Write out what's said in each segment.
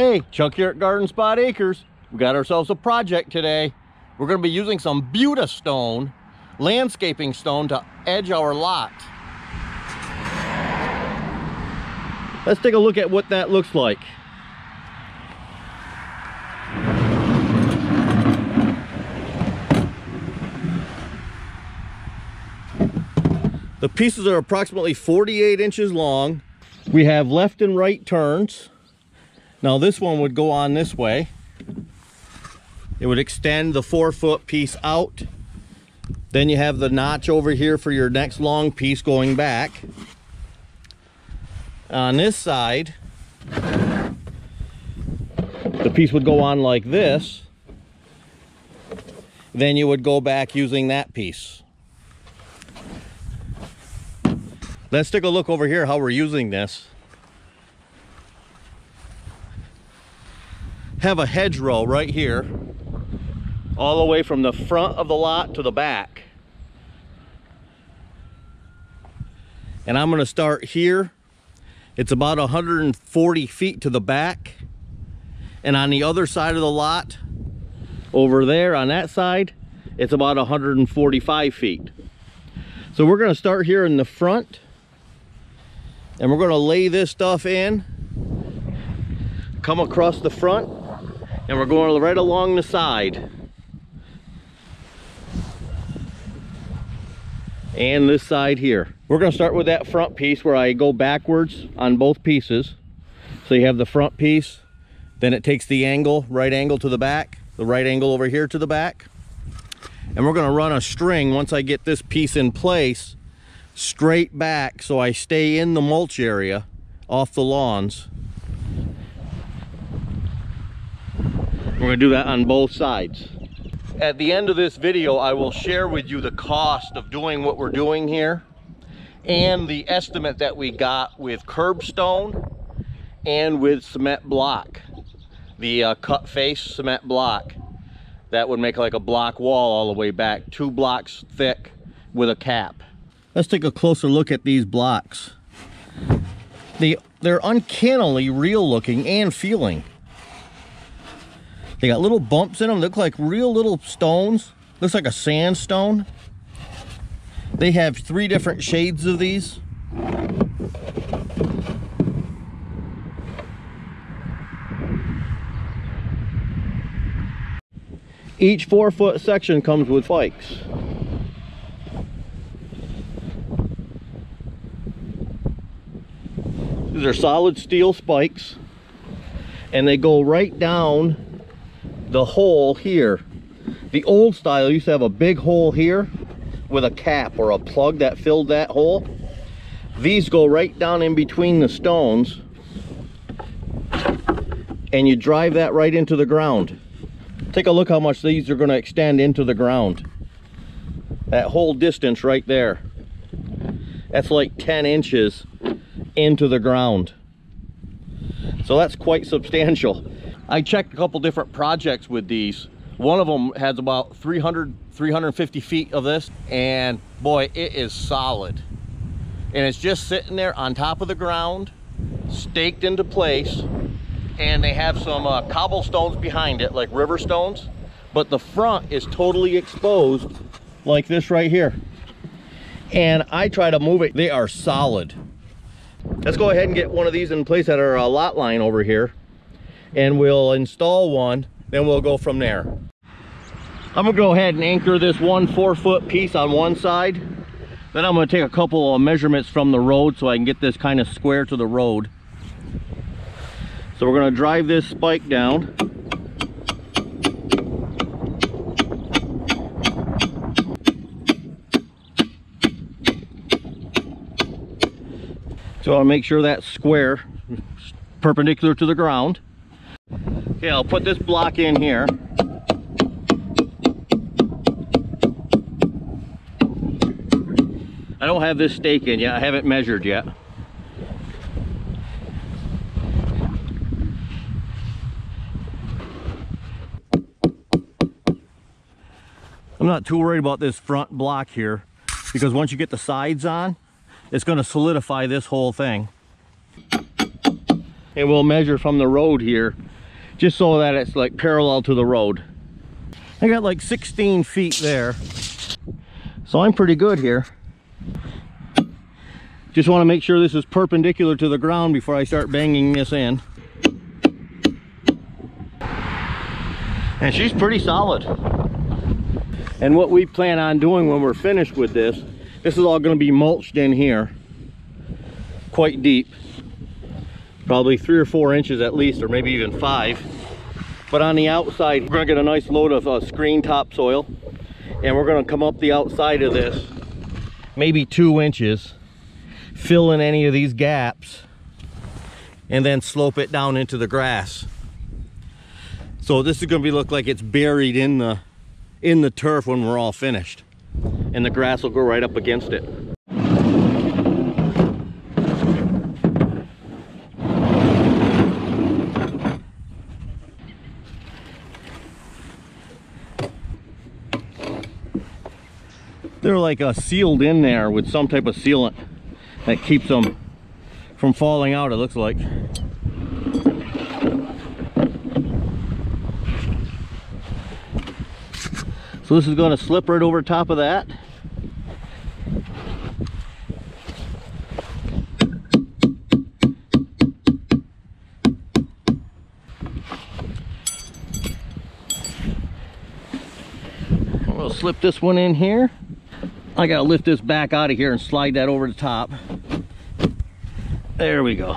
Hey, Chuck here at Garden Spot Acres. We got ourselves a project today. We're gonna be using some Beuta stone, landscaping stone to edge our lot. Let's take a look at what that looks like. The pieces are approximately 48 inches long. We have left and right turns. Now this one would go on this way. It would extend the four foot piece out. Then you have the notch over here for your next long piece going back. On this side, the piece would go on like this. Then you would go back using that piece. Let's take a look over here how we're using this. Have a hedgerow right here, all the way from the front of the lot to the back. And I'm gonna start here. It's about 140 feet to the back. And on the other side of the lot, over there on that side, it's about 145 feet. So we're gonna start here in the front and we're gonna lay this stuff in come across the front and we're going right along the side. And this side here. We're going to start with that front piece where I go backwards on both pieces. So you have the front piece then it takes the angle right angle to the back the right angle over here to the back. And we're going to run a string once I get this piece in place straight back so I stay in the mulch area off the lawns. We're gonna do that on both sides. At the end of this video, I will share with you the cost of doing what we're doing here and the estimate that we got with curbstone and with cement block. The uh, cut face cement block. That would make like a block wall all the way back, two blocks thick with a cap. Let's take a closer look at these blocks. They, they're uncannily real looking and feeling. They got little bumps in them, look like real little stones. Looks like a sandstone. They have three different shades of these. Each four foot section comes with spikes. These are solid steel spikes and they go right down the hole here. The old style used to have a big hole here with a cap or a plug that filled that hole. These go right down in between the stones and you drive that right into the ground. Take a look how much these are going to extend into the ground. That whole distance right there. That's like 10 inches into the ground. So that's quite substantial. I checked a couple different projects with these. One of them has about 300, 350 feet of this and boy, it is solid. And it's just sitting there on top of the ground, staked into place. And they have some uh, cobblestones behind it, like river stones. But the front is totally exposed like this right here. And I try to move it, they are solid. Let's go ahead and get one of these in place at our uh, lot line over here. And we'll install one, then we'll go from there. I'm gonna go ahead and anchor this one four foot piece on one side. Then I'm gonna take a couple of measurements from the road so I can get this kind of square to the road. So we're gonna drive this spike down. So I'll make sure that's square, perpendicular to the ground. Okay, I'll put this block in here. I don't have this stake in yet. I haven't measured yet. I'm not too worried about this front block here because once you get the sides on, it's going to solidify this whole thing. and we'll measure from the road here just so that it's like parallel to the road. I got like 16 feet there. So I'm pretty good here. Just want to make sure this is perpendicular to the ground before I start banging this in. And she's pretty solid. And what we plan on doing when we're finished with this, this is all going to be mulched in here. Quite deep. Probably three or four inches at least, or maybe even five. But on the outside, we're to get a nice load of uh, screen topsoil. And we're to come up the outside of this, maybe two inches fill in any of these gaps and then slope it down into the grass. So this is to be look like it's buried in the in the turf when we're all finished. And the grass will go right up against it. They're like uh, sealed in there with some type of sealant that keeps them from falling out it looks like. So this is going to slip right over top of that. We'll slip this one in here I gotta lift this back out of here and slide that over the top. There we go.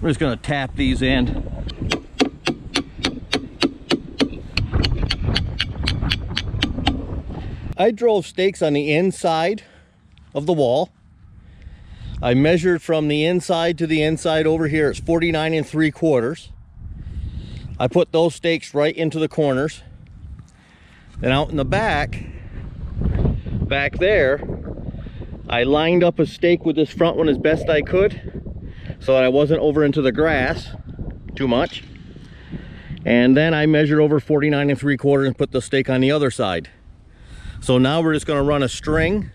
We're just gonna tap these in. I drove stakes on the inside of the wall I measured from the inside to the inside over here. It's 49 and 3 quarters. I put those stakes right into the corners. Then out in the back, back there, I lined up a stake with this front one as best I could so that I wasn't over into the grass too much. And then I measured over 49 and 3 quarters and put the stake on the other side. So now we're just going to run a string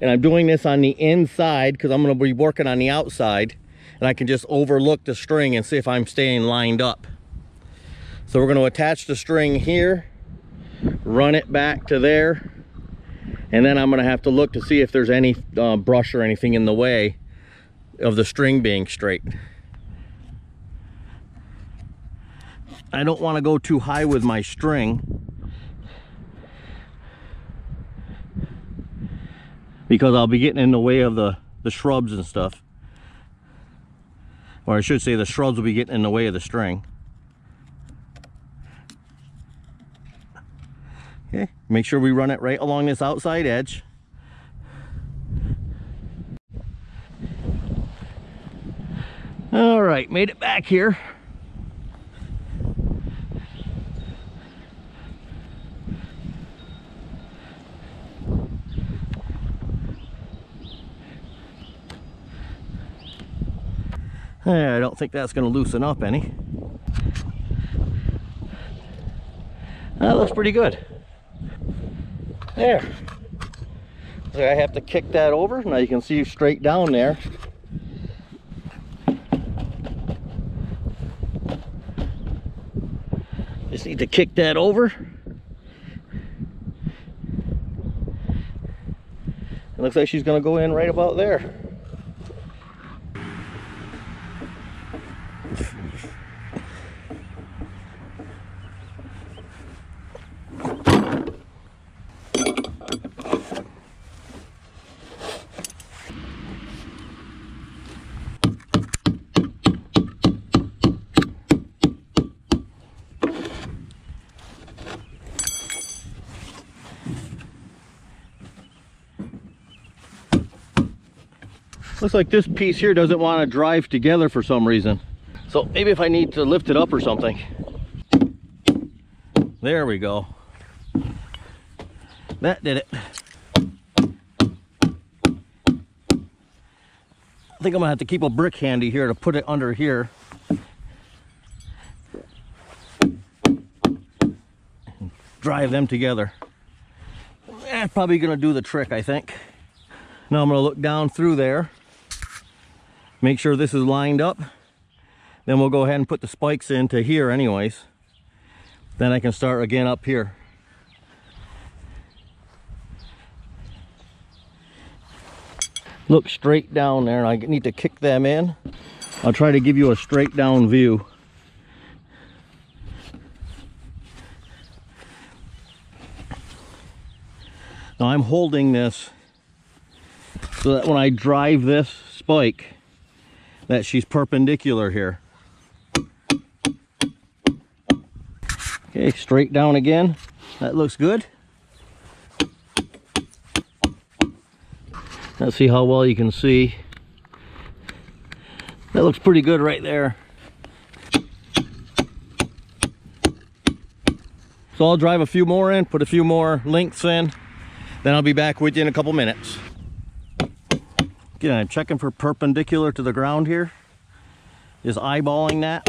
and I'm doing this on the inside because I'm going to be working on the outside and I can just overlook the string and see if I'm staying lined up. So we're going to attach the string here, run it back to there, and then I'm going to have to look to see if there's any uh, brush or anything in the way of the string being straight. I don't want to go too high with my string because I'll be getting in the way of the, the shrubs and stuff. Or I should say the shrubs will be getting in the way of the string. Okay, make sure we run it right along this outside edge. All right, made it back here. I don't think that's going to loosen up any. That looks pretty good. There. So I have to kick that over. Now you can see straight down there. Just need to kick that over. It looks like she's going to go in right about there. Looks like this piece here doesn't want to drive together for some reason. So maybe if I need to lift it up or something. There we go. That did it. I think I'm gonna have to keep a brick handy here to put it under here. drive them together. That's probably gonna do the trick, I think. Now I'm gonna look down through there, make sure this is lined up. Then we'll go ahead and put the spikes into here anyways. Then I can start again up here. Look straight down there and I need to kick them in. I'll try to give you a straight down view. Now I'm holding this so that when I drive this spike that she's perpendicular here. Okay, straight down again. That looks good. Let's see how well you can see. That looks pretty good right there. So I'll drive a few more in, put a few more lengths in, then I'll be back with you in a couple minutes. Again, I'm checking for perpendicular to the ground here. Is eyeballing that.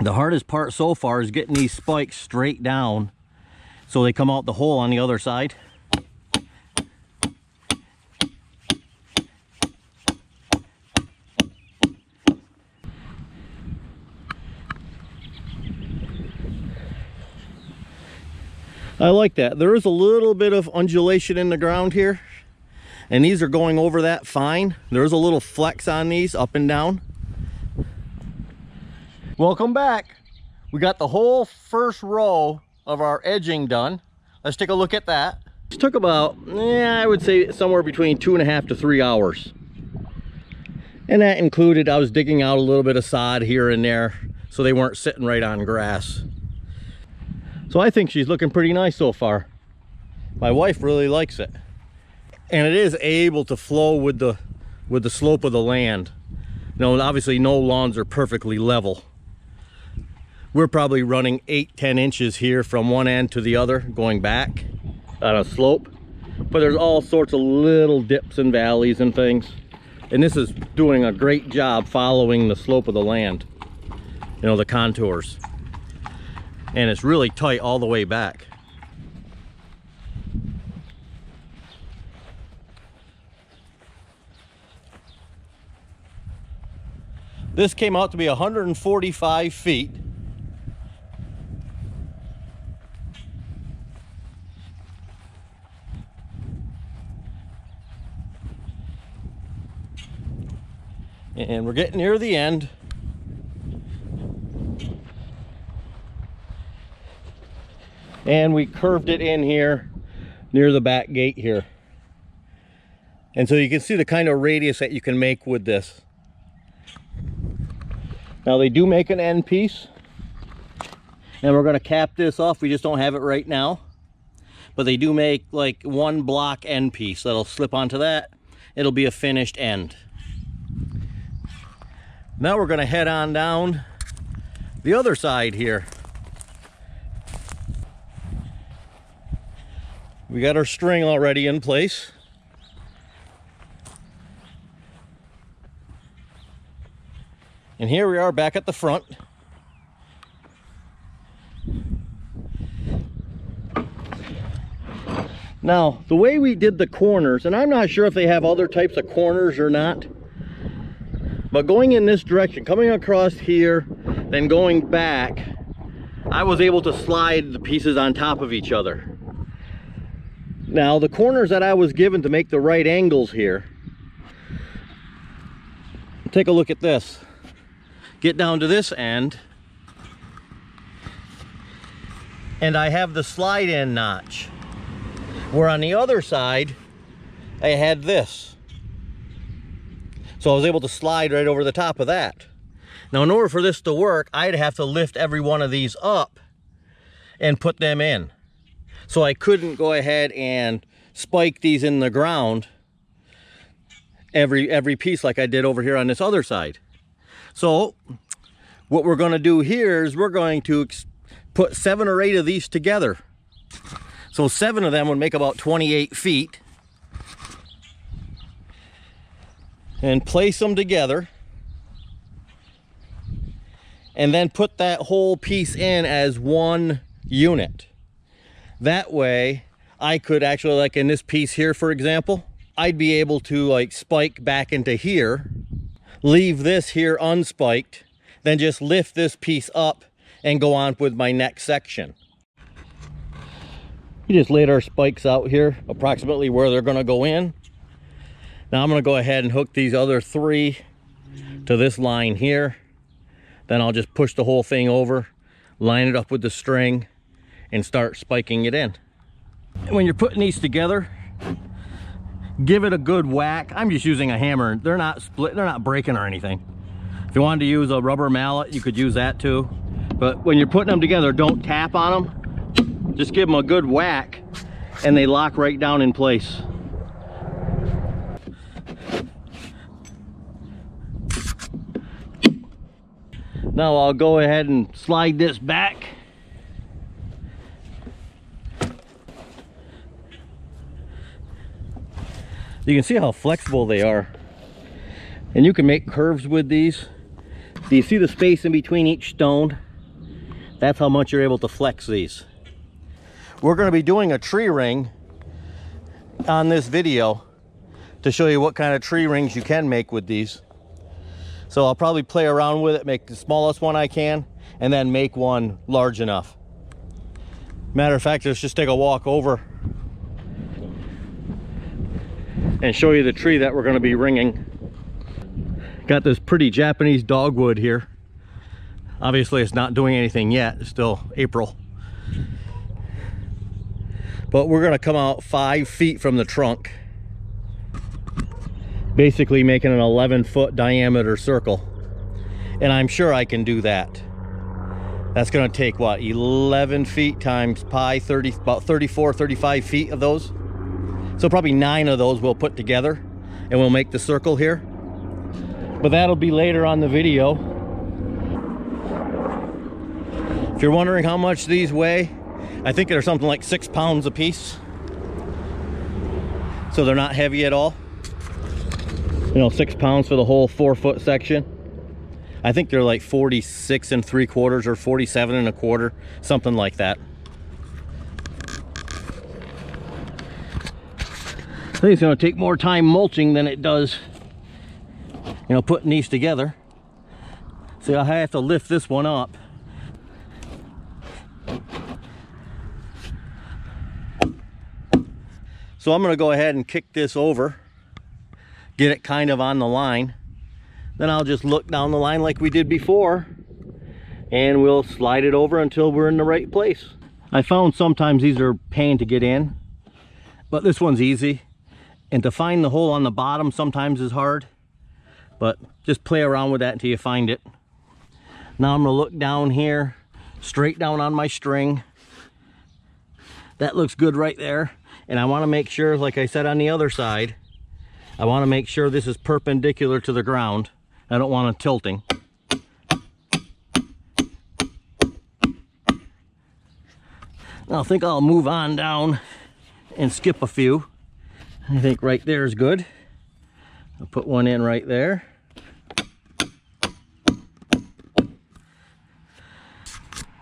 The hardest part so far is getting these spikes straight down so they come out the hole on the other side. I like that. There is a little bit of undulation in the ground here. And these are going over that fine. There's a little flex on these up and down. Welcome back. We got the whole first row of our edging done. Let's take a look at that. It took about, yeah, I would say somewhere between two and a half to three hours. And that included, I was digging out a little bit of sod here and there so they weren't sitting right on grass. So I think she's looking pretty nice so far. My wife really likes it. And it is able to flow with the with the slope of the land. You know, obviously no lawns are perfectly level. We're probably running eight, 10 inches here from one end to the other, going back on a slope. But there's all sorts of little dips and valleys and things. And this is doing a great job following the slope of the land. You know, the contours and it's really tight all the way back. This came out to be 145 feet. And we're getting near the end. And we curved it in here near the back gate here. And so you can see the kind of radius that you can make with this. Now they do make an end piece. And we're going to cap this off. We just don't have it right now. But they do make like one block end piece that'll slip onto that. It'll be a finished end. Now we're going to head on down the other side here We got our string already in place. And here we are back at the front. Now, the way we did the corners, and I'm not sure if they have other types of corners or not, but going in this direction, coming across here, then going back, I was able to slide the pieces on top of each other. Now the corners that I was given to make the right angles here, take a look at this. Get down to this end, and I have the slide in notch. Where on the other side, I had this. So I was able to slide right over the top of that. Now in order for this to work, I'd have to lift every one of these up and put them in. So I couldn't go ahead and spike these in the ground every every piece like I did over here on this other side. So what we're going to do here is we're going to put seven or eight of these together. So seven of them would make about 28 feet. And place them together. and then put that whole piece in as one unit. That way I could actually, like in this piece here, for example, I'd be able to like spike back into here, leave this here unspiked, then just lift this piece up and go on with my next section. We just laid our spikes out here, approximately where they're gonna go in. Now I'm gonna go ahead and hook these other three to this line here. Then I'll just push the whole thing over, line it up with the string, and start spiking it in. When you're putting these together, give it a good whack. I'm just using a hammer. They're not split, they're not breaking or anything. If you wanted to use a rubber mallet, you could use that too. But when you're putting them together, don't tap on them. Just give them a good whack and they lock right down in place. Now I'll go ahead and slide this back. You can see how flexible they are. And you can make curves with these. Do you see the space in between each stone? That's how much you're able to flex these. We're going to be doing a tree ring on this video to show you what kind of tree rings you can make with these. So I'll probably play around with it, make the smallest one I can, and then make one large enough. Matter of fact, let's just take a walk over and show you the tree that we're going to be ringing. Got this pretty Japanese dogwood here. Obviously it's not doing anything yet, it's still April. But we're gonna come out five feet from the trunk. Basically making an 11 foot diameter circle. And I'm sure I can do that. That's gonna take what, 11 feet times pi, 30, about 34, 35 feet of those. So probably nine of those we'll put together and we'll make the circle here. But that'll be later on the video. If you're wondering how much these weigh, I think they're something like six pounds a piece. So they're not heavy at all. You know, six pounds for the whole four foot section. I think they're like 46 and three quarters or 47 and a quarter, something like that. Think it's gonna take more time mulching than it does, you know, putting these together. So I have to lift this one up So I'm gonna go ahead and kick this over, get it kind of on the line. Then I'll just look down the line like we did before and we'll slide it over until we're in the right place. I found sometimes these are pain to get in, but this one's easy. And to find the hole on the bottom sometimes is hard, but just play around with that until you find it. Now I'm gonna look down here, straight down on my string. That looks good right there and I want to make sure like I said on the other side I want to make sure this is perpendicular to the ground I don't want it tilting I think I'll move on down and skip a few I think right there is good I'll put one in right there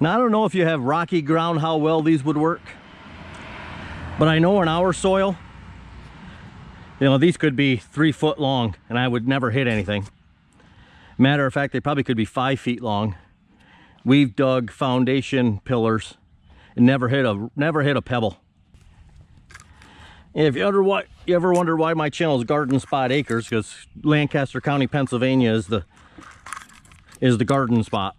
Now, I don't know if you have rocky ground, how well these would work. But I know in our soil, you know, these could be three foot long and I would never hit anything. Matter of fact, they probably could be five feet long. We've dug foundation pillars and never hit a never hit a pebble. And if you ever what you ever wonder why my channel is Garden Spot Acres, because Lancaster County, Pennsylvania is the is the garden spot.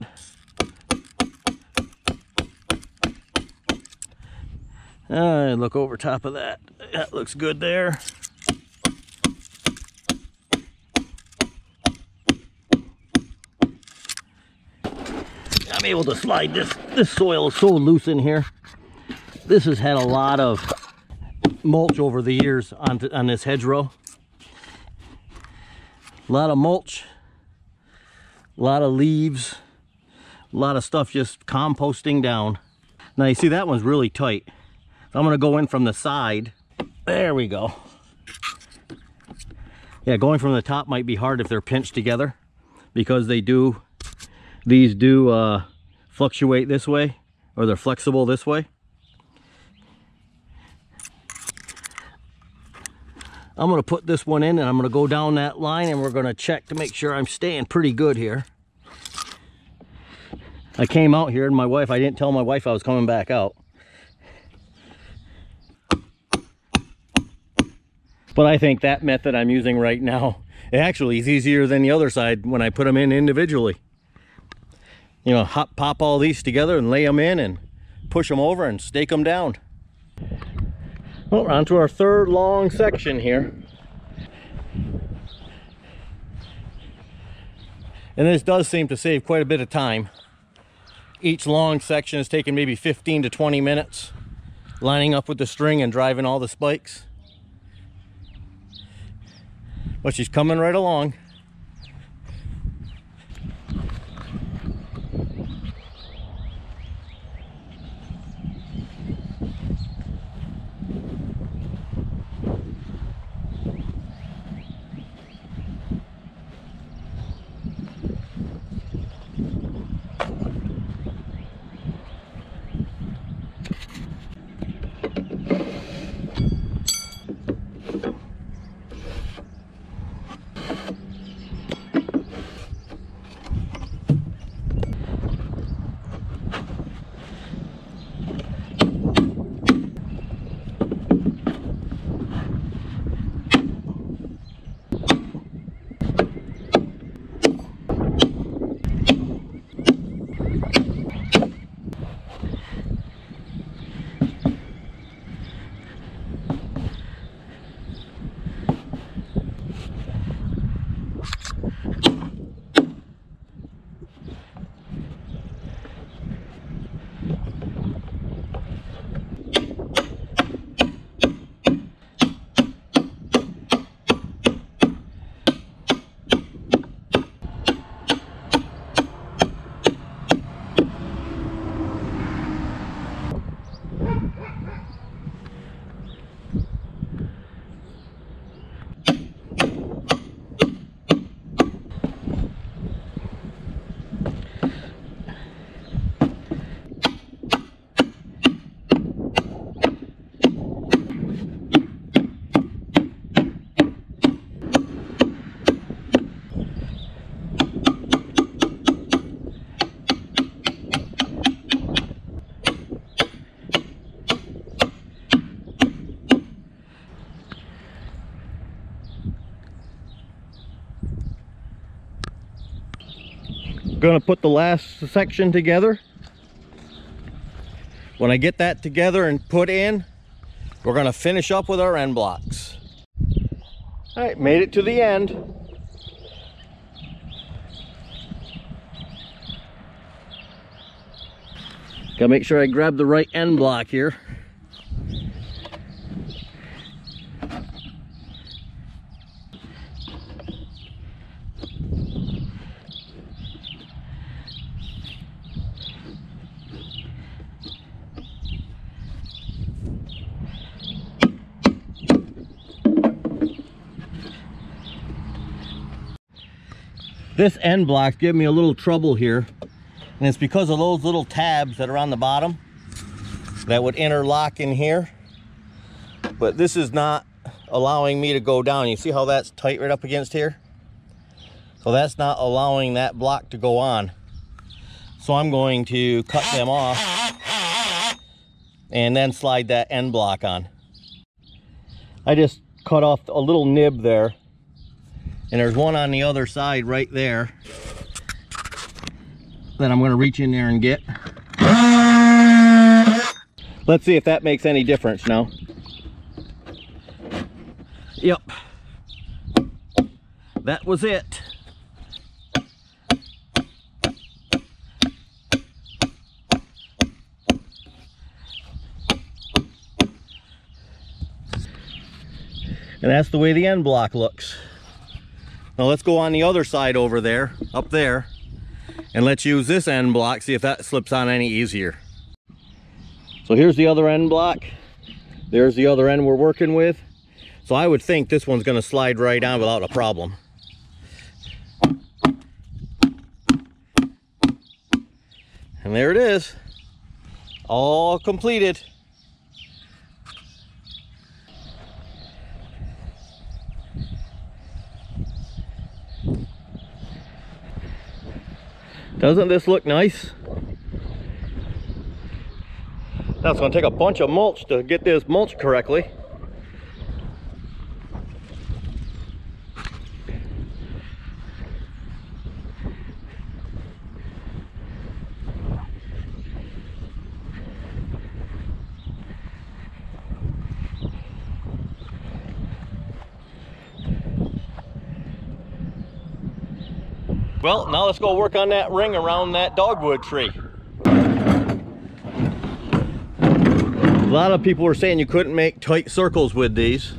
Uh, look over top of that. That looks good there. I'm able to slide this. This soil is so loose in here. This has had a lot of mulch over the years on, on this hedgerow. A lot of mulch, a lot of leaves, a lot of stuff just composting down. Now you see that one's really tight. So I'm gonna go in from the side. There we go. Yeah, going from the top might be hard if they're pinched together because they do these do uh, fluctuate this way or they're flexible this way. I'm going to put this one in and I'm going to go down that line and we're going to check to make sure I'm staying pretty good here. I came out here and my wife, I didn't tell my wife I was coming back out. But I think that method I'm using right now, it actually is easier than the other side when I put them in individually. You know, hop, pop all these together and lay them in and push them over and stake them down. Well, we're on to our third long section here. And this does seem to save quite a bit of time. Each long section is taking maybe 15 to 20 minutes lining up with the string and driving all the spikes. But she's coming right along. Gonna put the last section together. When I get that together and put in we're gonna finish up with our end blocks. All right made it to the end. Gotta make sure I grab the right end block here this end block giving me a little trouble here and it's because of those little tabs that are on the bottom that would interlock in here. But this is not allowing me to go down. You see how that's tight right up against here? So that's not allowing that block to go on. So I'm going to cut them off and then slide that end block on. I just cut off a little nib there and there's one on the other side right there that I'm going to reach in there and get. Let's see if that makes any difference now. Yep. That was it. And that's the way the end block looks. Now let's go on the other side over there, up there, and let's use this end block, see if that slips on any easier. So here's the other end block. There's the other end we're working with. So I would think this one's gonna slide right on without a problem. And there it is. All completed. Doesn't this look nice? Now it's gonna take a bunch of mulch to get this mulch correctly. Well, now let's go work on that ring around that dogwood tree. A lot of people were saying you couldn't make tight circles with these.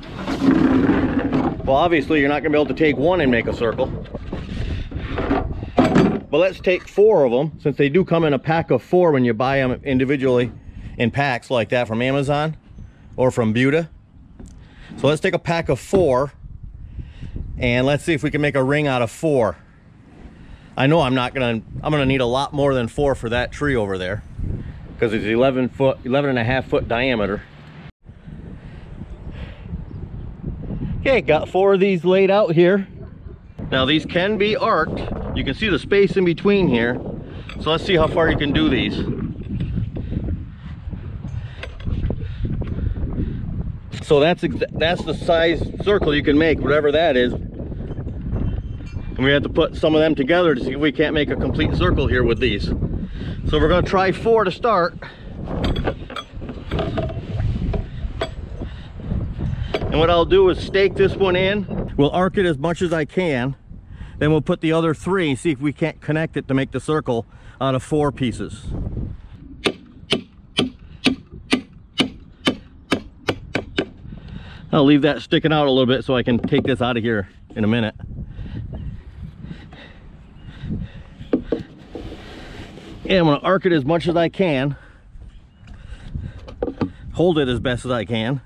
Well, obviously you're not gonna be able to take one and make a circle. But let's take four of them, since they do come in a pack of four when you buy them individually in packs like that from Amazon or from Beuta. So let's take a pack of four and let's see if we can make a ring out of four. I know I'm not gonna, I'm gonna need a lot more than four for that tree over there because it's 11 foot, 11 and a half foot diameter. Okay, got four of these laid out here. Now these can be arced. You can see the space in between here. So let's see how far you can do these. So that's that's the size circle you can make, whatever that is. And we have to put some of them together to see if we can't make a complete circle here with these. So we're gonna try four to start. And what I'll do is stake this one in. We'll arc it as much as I can. Then we'll put the other three and see if we can't connect it to make the circle out of four pieces. I'll leave that sticking out a little bit so I can take this out of here in a minute. And I'm gonna arc it as much as I can. Hold it as best as I can.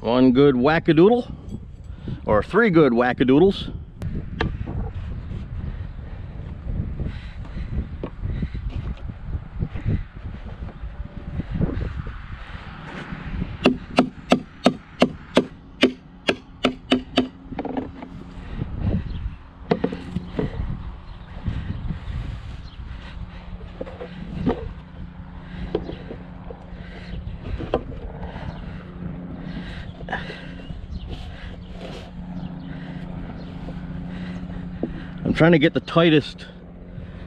One good wackadoodle, or three good wackadoodles. Trying to get the tightest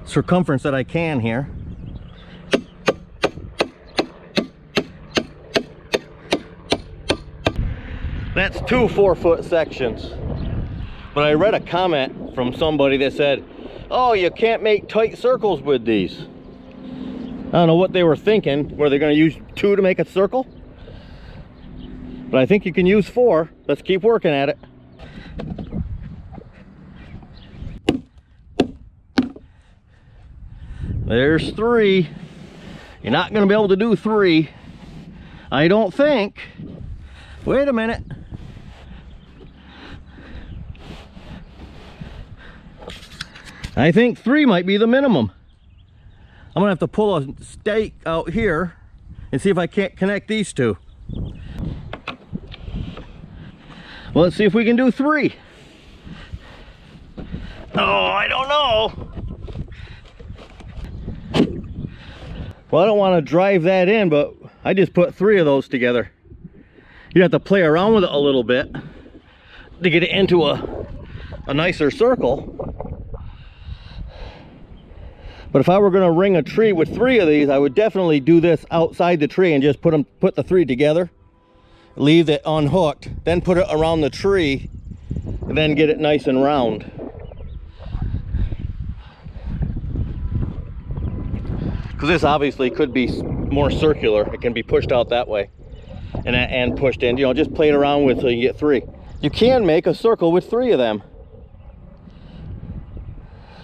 circumference that I can here. That's two four foot sections. But I read a comment from somebody that said, oh, you can't make tight circles with these. I don't know what they were thinking. Were they gonna use two to make a circle? But I think you can use four. Let's keep working at it. There's three. You're not gonna be able to do three. I don't think. Wait a minute. I think three might be the minimum. I'm gonna have to pull a stake out here and see if I can't connect these two. Well, let's see if we can do three. Oh, I don't know. Well, I don't want to drive that in, but I just put three of those together. You have to play around with it a little bit to get it into a, a nicer circle. But if I were going to ring a tree with three of these, I would definitely do this outside the tree and just put them, put the three together, leave it unhooked, then put it around the tree, and then get it nice and round. Because this obviously could be more circular. It can be pushed out that way and, and pushed in. You know, just play it around with so you get three. You can make a circle with three of them.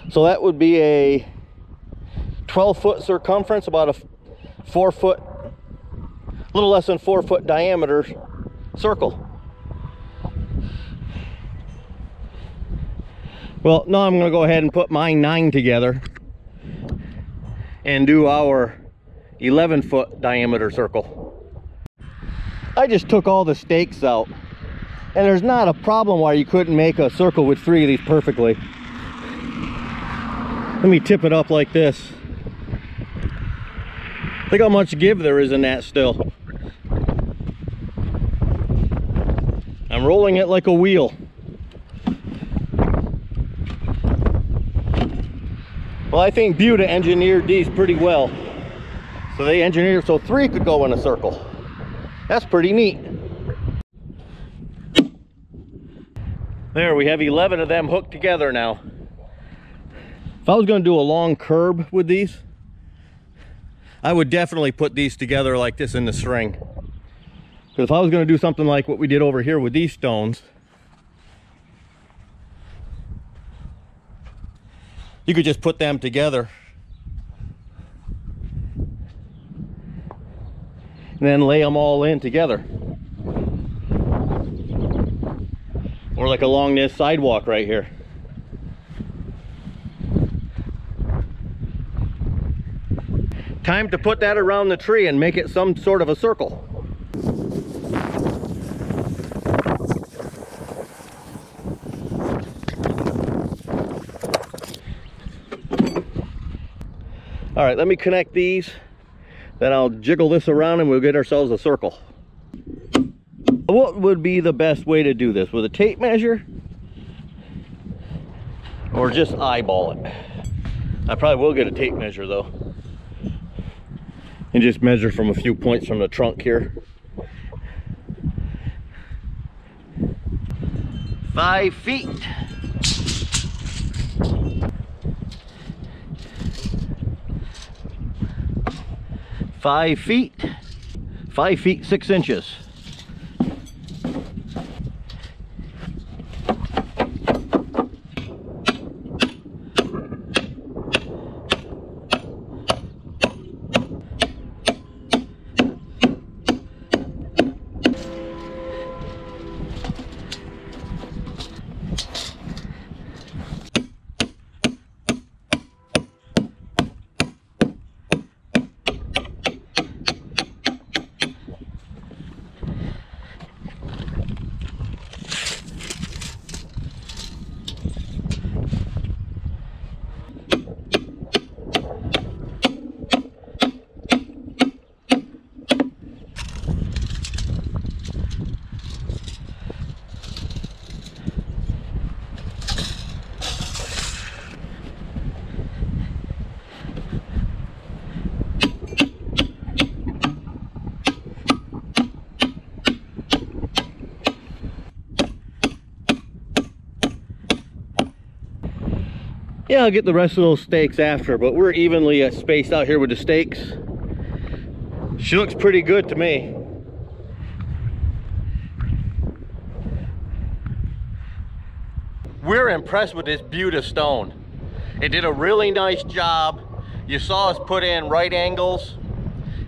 So that would be a 12 foot circumference, about a four foot, a little less than four foot diameter circle. Well, now I'm gonna go ahead and put my nine together and do our 11 foot diameter circle. I just took all the stakes out and there's not a problem why you couldn't make a circle with three of these perfectly. Let me tip it up like this. Look how much give there is in that still. I'm rolling it like a wheel. Well, I think Beuta engineered these pretty well. So they engineered so three could go in a circle. That's pretty neat. There, we have 11 of them hooked together now. If I was gonna do a long curb with these, I would definitely put these together like this in the string. Because if I was gonna do something like what we did over here with these stones, you could just put them together. And then lay them all in together. Or like along this sidewalk right here. Time to put that around the tree and make it some sort of a circle All right, let me connect these. Then I'll jiggle this around and we'll get ourselves a circle. What would be the best way to do this? With a tape measure? Or just eyeball it? I probably will get a tape measure though. And just measure from a few points from the trunk here. Five feet. Five feet, five feet, six inches. I'll get the rest of those stakes after, but we're evenly uh, spaced out here with the stakes. She looks pretty good to me. We're impressed with this Beuta stone. It did a really nice job. You saw us put in right angles.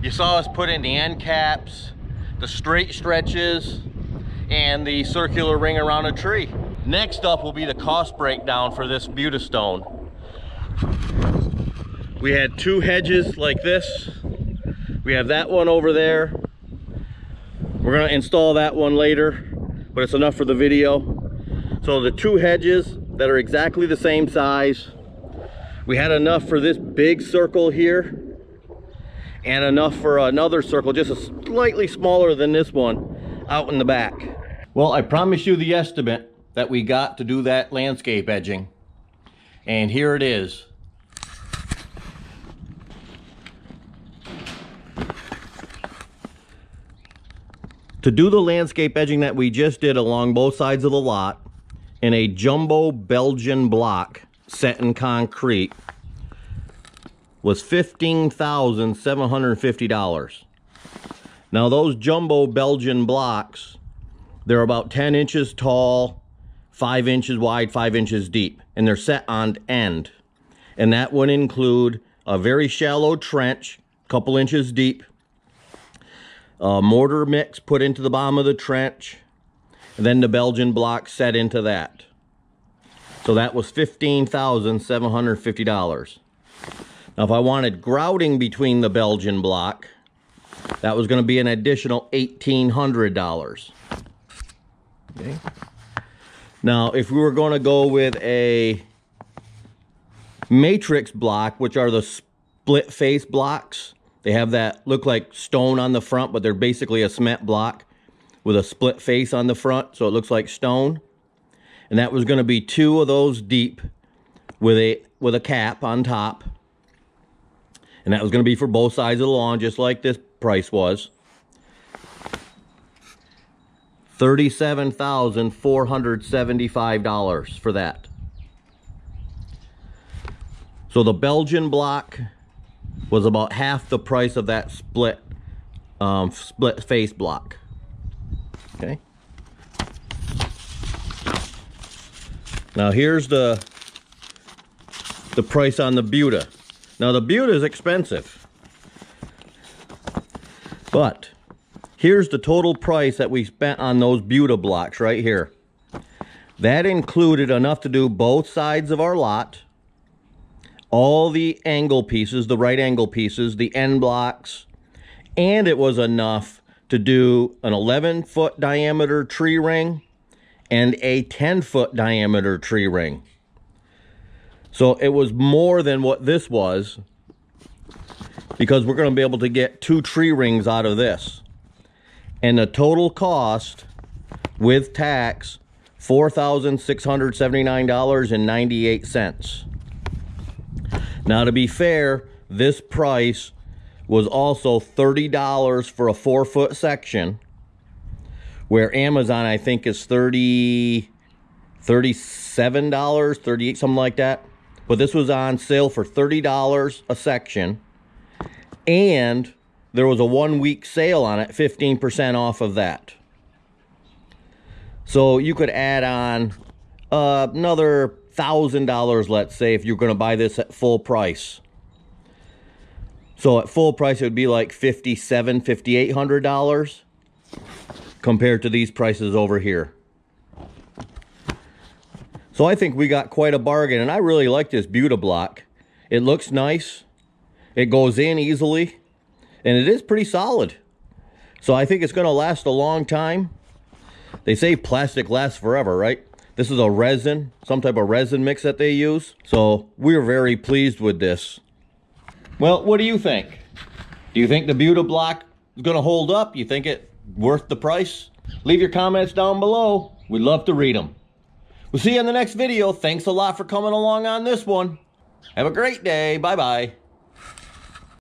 You saw us put in the end caps, the straight stretches, and the circular ring around a tree. Next up will be the cost breakdown for this Beuta stone. We had two hedges like this. We have that one over there. We're gonna install that one later, but it's enough for the video. So the two hedges that are exactly the same size. We had enough for this big circle here and enough for another circle, just a slightly smaller than this one out in the back. Well, I promise you the estimate that we got to do that landscape edging. And here it is. To do the landscape edging that we just did along both sides of the lot in a jumbo Belgian block set in concrete was $15,750. Now those jumbo Belgian blocks, they're about 10 inches tall, five inches wide, five inches deep, and they're set on end. And that would include a very shallow trench, couple inches deep. A mortar mix put into the bottom of the trench. And then the Belgian block set into that. So that was $15,750. Now if I wanted grouting between the Belgian block, that was going to be an additional $1,800. Okay. Now, if we were going to go with a matrix block, which are the split face blocks, they have that look like stone on the front, but they're basically a cement block with a split face on the front, so it looks like stone. And that was going to be two of those deep with a with a cap on top. And that was going to be for both sides of the lawn, just like this price was. $37,475 for that. So the Belgian block was about half the price of that split um, split face block. Okay. Now here's the the price on the Beuta. Now the Beuta is expensive. But here's the total price that we spent on those Beuta blocks right here. That included enough to do both sides of our lot, all the angle pieces, the right angle pieces, the end blocks, and it was enough to do an 11 foot diameter tree ring and a 10 foot diameter tree ring. So it was more than what this was because we're going to be able to get two tree rings out of this. And the total cost with tax, $4,679.98. Now to be fair, this price was also $30 for a four foot section where Amazon I think is 30 $37 38 something like that. But this was on sale for $30 a section and there was a one week sale on it 15% off of that. So you could add on uh, another thousand dollars let's say if you're going to buy this at full price so at full price, it would be like $5,700, $5,800 compared to these prices over here. So I think we got quite a bargain, and I really like this Beuta block. It looks nice. It goes in easily, and it is pretty solid. So I think it's going to last a long time. They say plastic lasts forever, right? This is a resin, some type of resin mix that they use. So we're very pleased with this. Well, what do you think? Do you think the Beuta block is going to hold up? You think it worth the price? Leave your comments down below. We'd love to read them. We'll see you in the next video. Thanks a lot for coming along on this one. Have a great day. Bye-bye.